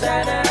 sana